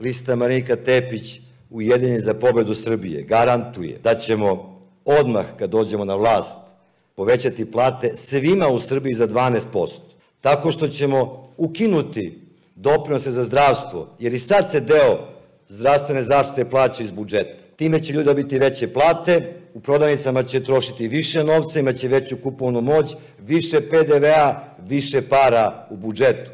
lista Marinika Tepić Ujedinje za pobedu Srbije garantuje da ćemo odmah kad dođemo na vlast povećati plate svima u Srbiji za 12%, tako što ćemo ukinuti doprinose za zdravstvo, jer i sad se deo zdravstvene zaštite plaća iz budžeta. Time će ljudi dobiti veće plate, u prodavnicama će trošiti više novca, imaće veću kupovnu moć, više PDV-a, više para u budžetu.